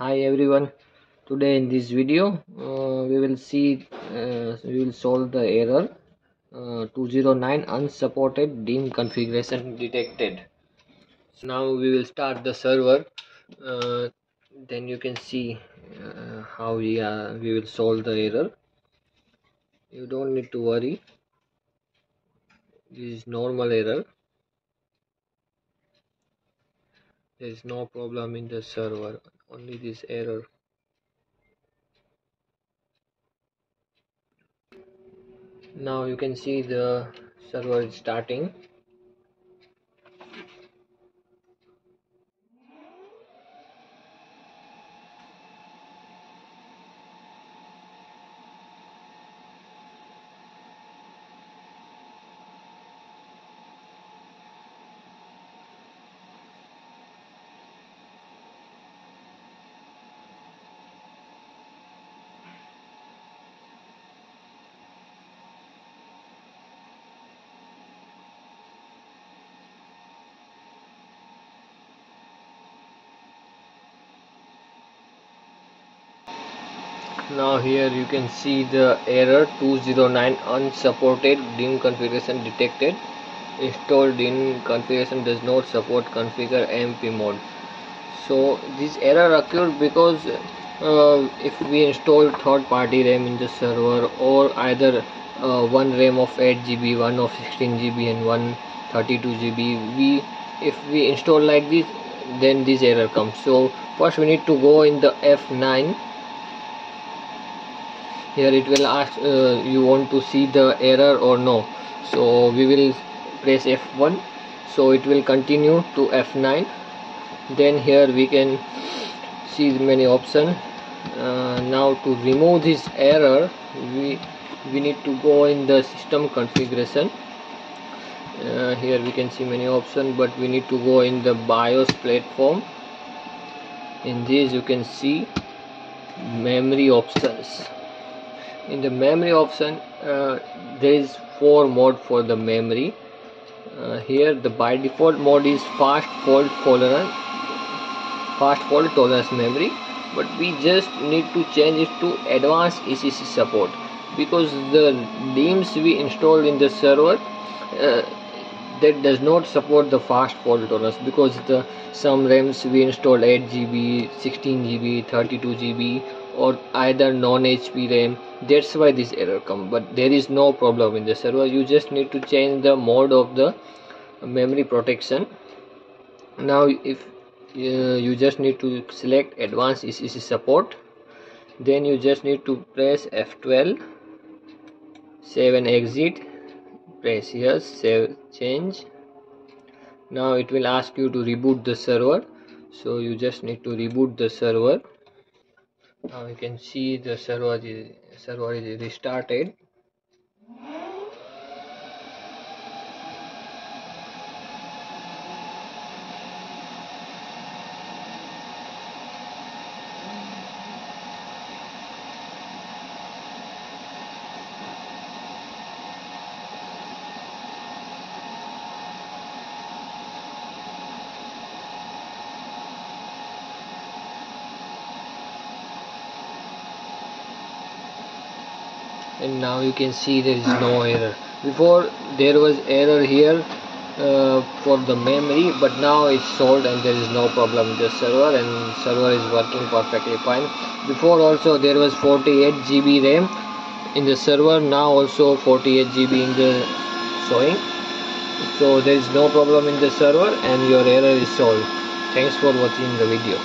hi everyone. Today in this video uh, we will see uh, we will solve the error uh, 209 unsupported DIMM configuration detected. So now we will start the server. Uh, then you can see uh, how we are we will solve the error. You don't need to worry. This is normal error. There is no problem in the server only this error. Now you can see the server is starting now here you can see the error 209 unsupported DIMM configuration detected. Installed DIMM configuration does not support configure amp mode. So this error occurred because uh, if we install third party ram in the server or either uh, one ram of 8 gb one of 16 gb and one 32 gb we if we install like this then this error comes. So first we need to go in the f9 here it will ask uh, you want to see the error or no. So we will press F1 so it will continue to F9 then here we can see many options. Uh, now to remove this error we we need to go in the system configuration. Uh, here we can see many options but we need to go in the BIOS platform. In this you can see memory options in the memory option uh, there is four mode for the memory. Uh, here the by default mode is fast fault tolerance fast fault tolerance memory but we just need to change it to advanced ECC support. Because the DIMMs we installed in the server uh, that does not support the fast fault tolerance because the some RAMs we installed 8 GB 16 GB 32 GB or either non-HP RAM. That's why this error come but there is no problem in the server. You just need to change the mode of the memory protection. Now if uh, you just need to select advanced ECC support then you just need to press F12 save and exit press yes save change. Now it will ask you to reboot the server. So you just need to reboot the server now you can see the server is server is restarted and now you can see there is no error. Before there was error here uh, for the memory but now it's solved and there is no problem with the server and server is working perfectly fine. Before also there was 48 GB RAM in the server now also 48 GB in the showing. So there is no problem in the server and your error is solved. Thanks for watching the video